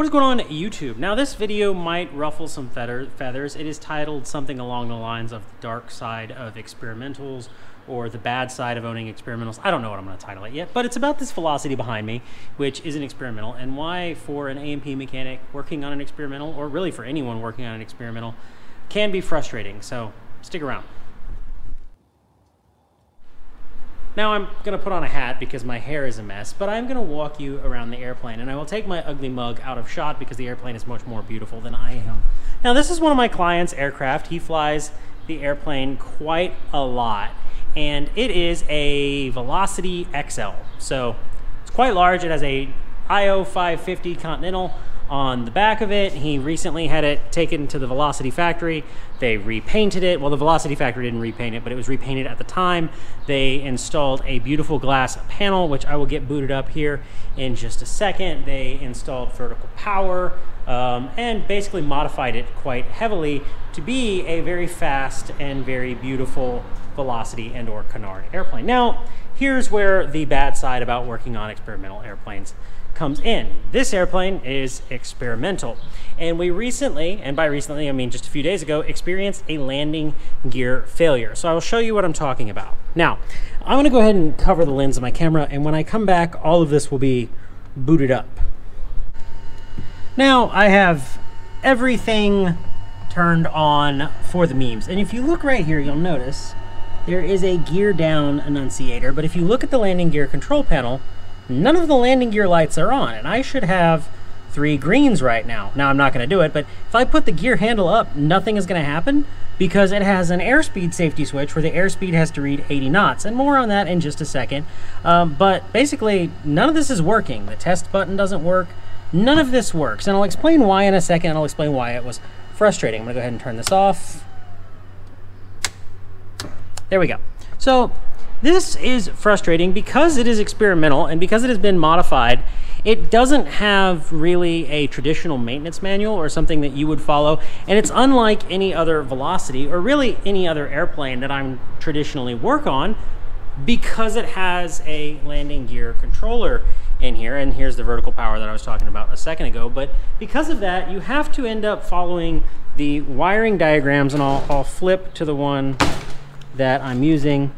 What is going on YouTube? Now this video might ruffle some feathers. It is titled something along the lines of the dark side of experimentals or the bad side of owning experimentals. I don't know what I'm going to title it yet, but it's about this velocity behind me, which is an experimental, and why for an A&P mechanic working on an experimental, or really for anyone working on an experimental, can be frustrating. So stick around. Now I'm going to put on a hat because my hair is a mess, but I'm going to walk you around the airplane and I will take my ugly mug out of shot because the airplane is much more beautiful than I am. Now this is one of my client's aircraft. He flies the airplane quite a lot and it is a Velocity XL. So it's quite large. It has a IO 550 Continental on the back of it. He recently had it taken to the Velocity factory. They repainted it. Well, the Velocity factory didn't repaint it, but it was repainted at the time. They installed a beautiful glass panel, which I will get booted up here in just a second. They installed vertical power um, and basically modified it quite heavily to be a very fast and very beautiful Velocity and or Canard airplane. Now, here's where the bad side about working on experimental airplanes comes in. This airplane is experimental. And we recently, and by recently I mean just a few days ago, experienced a landing gear failure. So I will show you what I'm talking about. Now, I'm gonna go ahead and cover the lens of my camera, and when I come back, all of this will be booted up. Now, I have everything turned on for the memes. And if you look right here, you'll notice there is a gear down annunciator, but if you look at the landing gear control panel, none of the landing gear lights are on, and I should have three greens right now. Now I'm not going to do it, but if I put the gear handle up, nothing is going to happen because it has an airspeed safety switch where the airspeed has to read 80 knots, and more on that in just a second. Um, but basically, none of this is working. The test button doesn't work. None of this works, and I'll explain why in a second, and I'll explain why it was frustrating. I'm going to go ahead and turn this off. There we go. So this is frustrating because it is experimental and because it has been modified. It doesn't have really a traditional maintenance manual or something that you would follow, and it's unlike any other Velocity or really any other airplane that I'm traditionally work on because it has a landing gear controller in here, and here's the vertical power that I was talking about a second ago, but because of that, you have to end up following the wiring diagrams, and I'll, I'll flip to the one that I'm using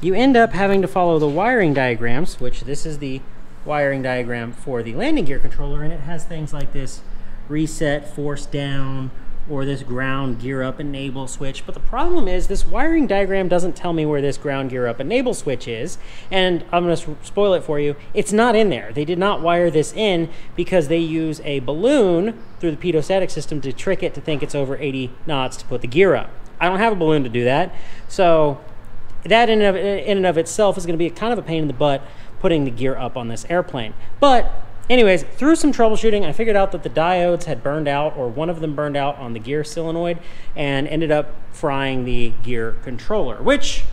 you end up having to follow the wiring diagrams, which this is the wiring diagram for the landing gear controller, and it has things like this reset force down or this ground gear up enable switch. But the problem is this wiring diagram doesn't tell me where this ground gear up enable switch is. And I'm going to spoil it for you. It's not in there. They did not wire this in because they use a balloon through the pitot-static system to trick it to think it's over 80 knots to put the gear up. I don't have a balloon to do that. So that in and, of, in and of itself is going to be kind of a pain in the butt putting the gear up on this airplane. But anyways, through some troubleshooting, I figured out that the diodes had burned out, or one of them burned out on the gear solenoid, and ended up frying the gear controller, which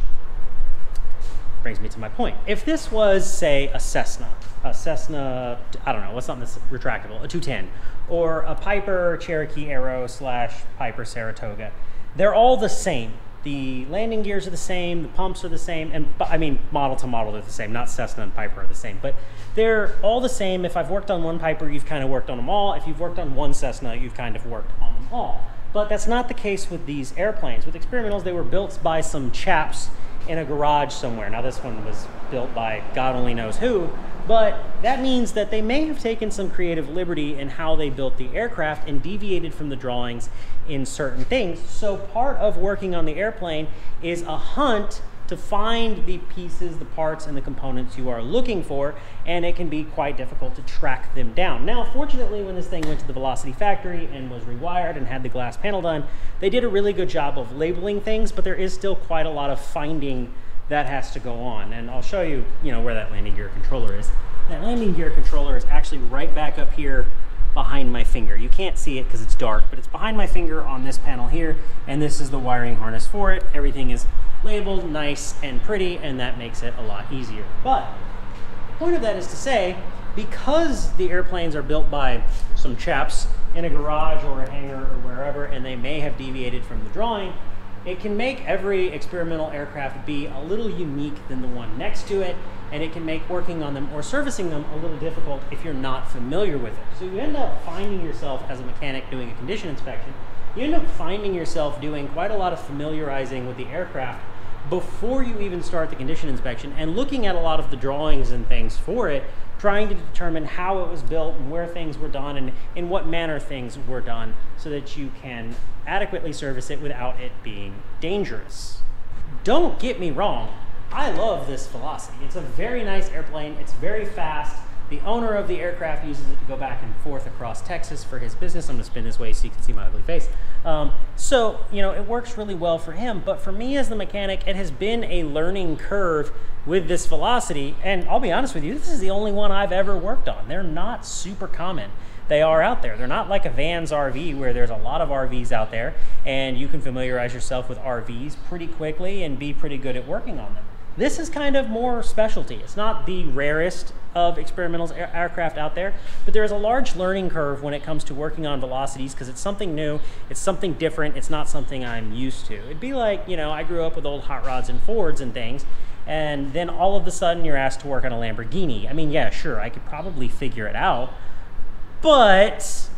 brings me to my point. If this was, say, a Cessna, a Cessna, I don't know, what's something that's retractable, a 210, or a Piper Cherokee Arrow slash Piper Saratoga, they're all the same the landing gears are the same, the pumps are the same, and I mean model to model they're the same. Not Cessna and Piper are the same, but they're all the same. If I've worked on one Piper, you've kind of worked on them all. If you've worked on one Cessna, you've kind of worked on them all. But that's not the case with these airplanes. With experimentals, they were built by some chaps in a garage somewhere. Now this one was built by God only knows who, but that means that they may have taken some creative liberty in how they built the aircraft and deviated from the drawings in certain things. So part of working on the airplane is a hunt to find the pieces, the parts, and the components you are looking for, and it can be quite difficult to track them down. Now, fortunately, when this thing went to the Velocity factory and was rewired and had the glass panel done, they did a really good job of labeling things, but there is still quite a lot of finding that has to go on. And I'll show you, you know, where that landing gear controller is. That landing gear controller is actually right back up here behind my finger. You can't see it because it's dark, but it's behind my finger on this panel here, and this is the wiring harness for it. Everything is labeled nice and pretty, and that makes it a lot easier. But the point of that is to say, because the airplanes are built by some chaps in a garage or a hangar or wherever, and they may have deviated from the drawing, it can make every experimental aircraft be a little unique than the one next to it, and it can make working on them or servicing them a little difficult if you're not familiar with it. So you end up finding yourself as a mechanic doing a condition inspection, you end up finding yourself doing quite a lot of familiarizing with the aircraft before you even start the condition inspection and looking at a lot of the drawings and things for it, trying to determine how it was built and where things were done and in what manner things were done so that you can adequately service it without it being dangerous. Don't get me wrong, I love this Velocity. It's a very nice airplane, it's very fast, the owner of the aircraft uses it to go back and forth across Texas for his business. I'm going to spin this way so you can see my ugly face. Um, so, you know, it works really well for him. But for me as the mechanic, it has been a learning curve with this velocity. And I'll be honest with you, this is the only one I've ever worked on. They're not super common. They are out there. They're not like a Vans RV where there's a lot of RVs out there and you can familiarize yourself with RVs pretty quickly and be pretty good at working on them. This is kind of more specialty. It's not the rarest of experimental air aircraft out there, but there is a large learning curve when it comes to working on velocities because it's something new, it's something different, it's not something I'm used to. It'd be like, you know, I grew up with old hot rods and Fords and things, and then all of a sudden you're asked to work on a Lamborghini. I mean, yeah, sure, I could probably figure it out, but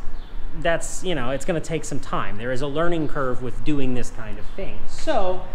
that's, you know, it's going to take some time. There is a learning curve with doing this kind of thing. So,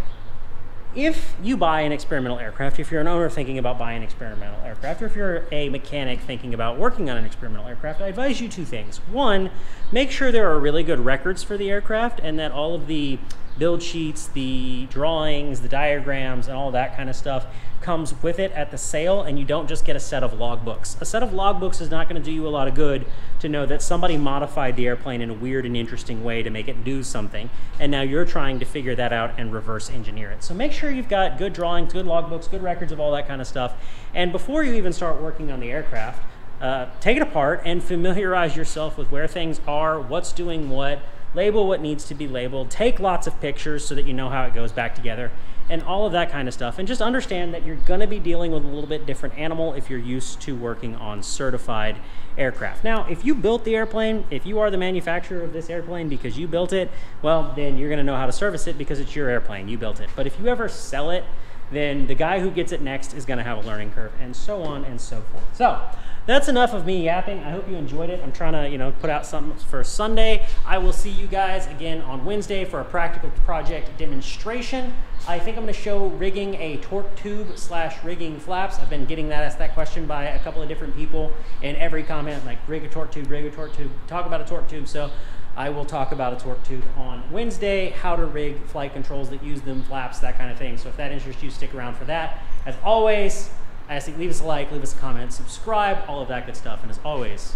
if you buy an experimental aircraft, if you're an owner thinking about buying an experimental aircraft, or if you're a mechanic thinking about working on an experimental aircraft, I advise you two things. One, make sure there are really good records for the aircraft and that all of the build sheets, the drawings, the diagrams, and all that kind of stuff comes with it at the sale and you don't just get a set of logbooks. A set of logbooks is not going to do you a lot of good to know that somebody modified the airplane in a weird and interesting way to make it do something and now you're trying to figure that out and reverse engineer it. So make sure you've got good drawings, good logbooks, good records of all that kind of stuff and before you even start working on the aircraft, uh, take it apart and familiarize yourself with where things are, what's doing what, label what needs to be labeled, take lots of pictures so that you know how it goes back together, and all of that kind of stuff. And just understand that you're going to be dealing with a little bit different animal if you're used to working on certified aircraft. Now, if you built the airplane, if you are the manufacturer of this airplane because you built it, well, then you're going to know how to service it because it's your airplane, you built it. But if you ever sell it, then the guy who gets it next is going to have a learning curve and so on and so forth. So that's enough of me yapping. I hope you enjoyed it. I'm trying to, you know, put out something for Sunday. I will see you guys again on Wednesday for a practical project demonstration. I think I'm going to show rigging a torque tube slash rigging flaps. I've been getting that asked that question by a couple of different people in every comment, like rig a torque tube, rig a torque tube, talk about a torque tube. So I will talk about a torque tube on Wednesday, how to rig flight controls that use them, flaps, that kind of thing. So if that interests you, stick around for that. As always, I you leave us a like, leave us a comment, subscribe, all of that good stuff. And as always,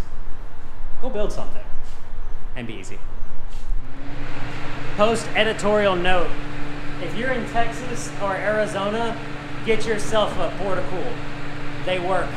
go build something and be easy. Post editorial note. If you're in Texas or Arizona, get yourself a Portacool. They work.